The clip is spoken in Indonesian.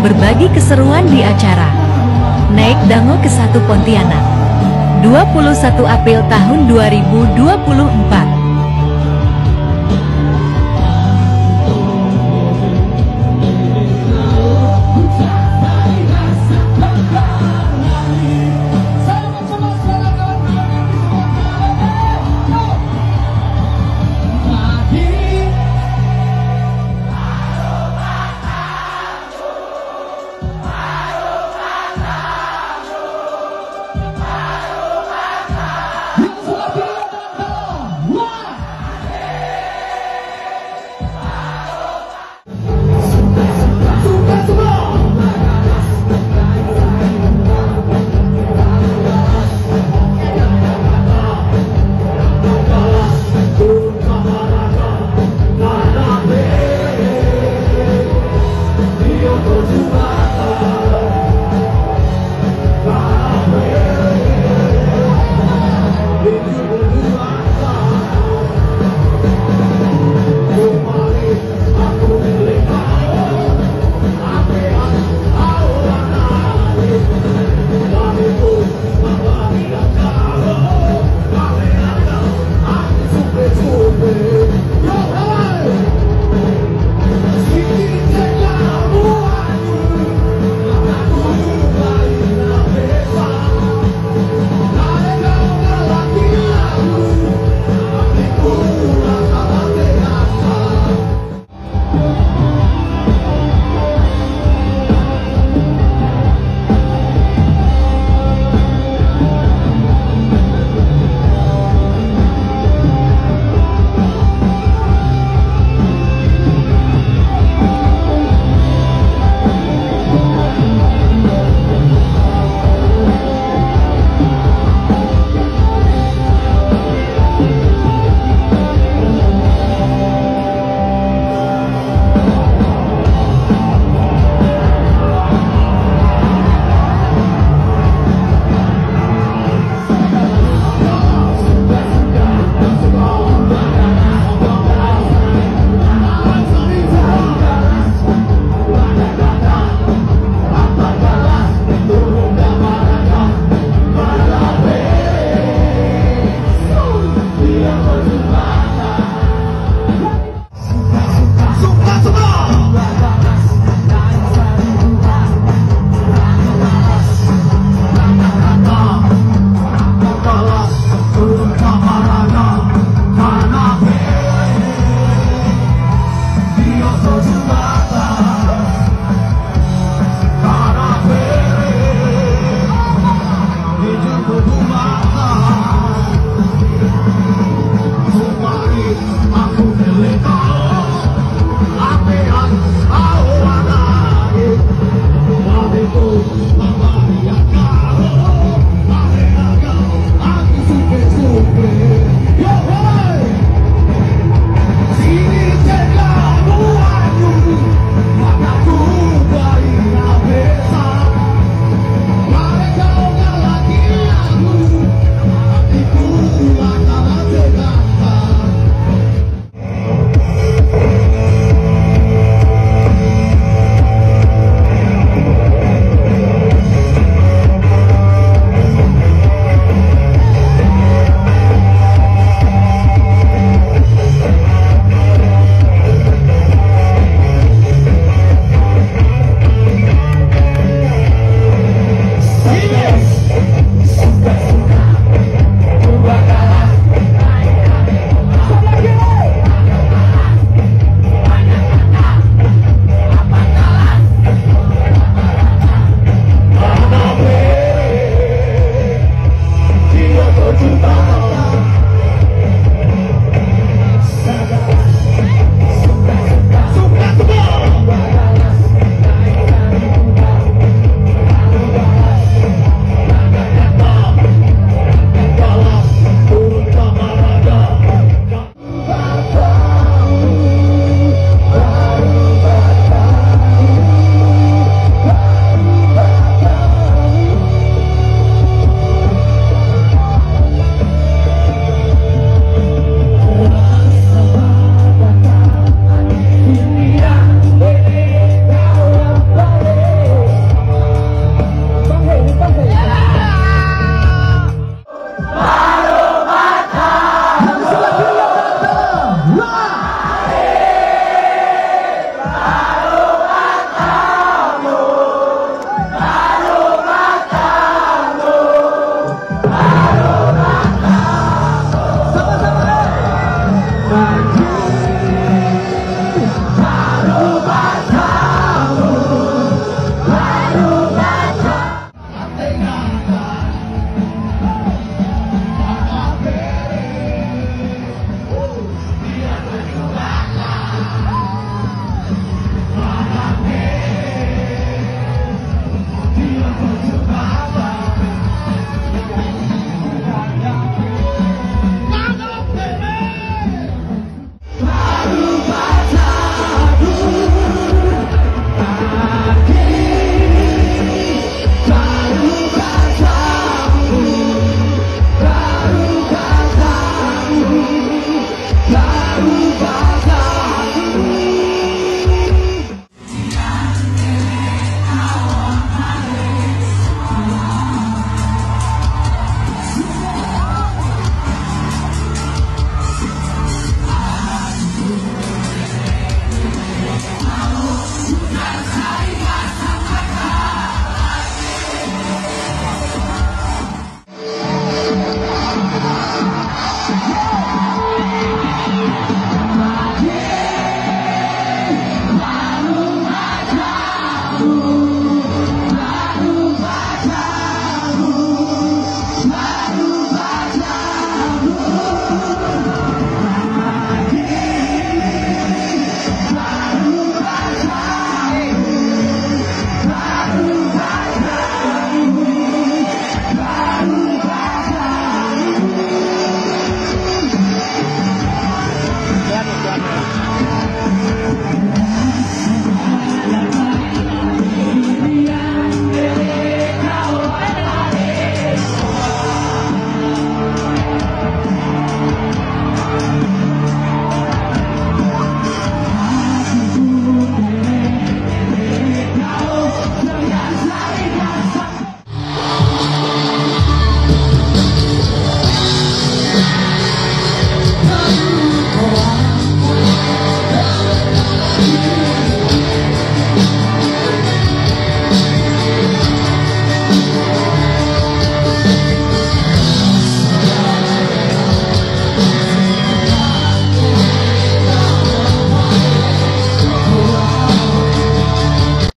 Berbagi keseruan di acara. Naik Dango ke satu Pontianak. 21 April tahun 2024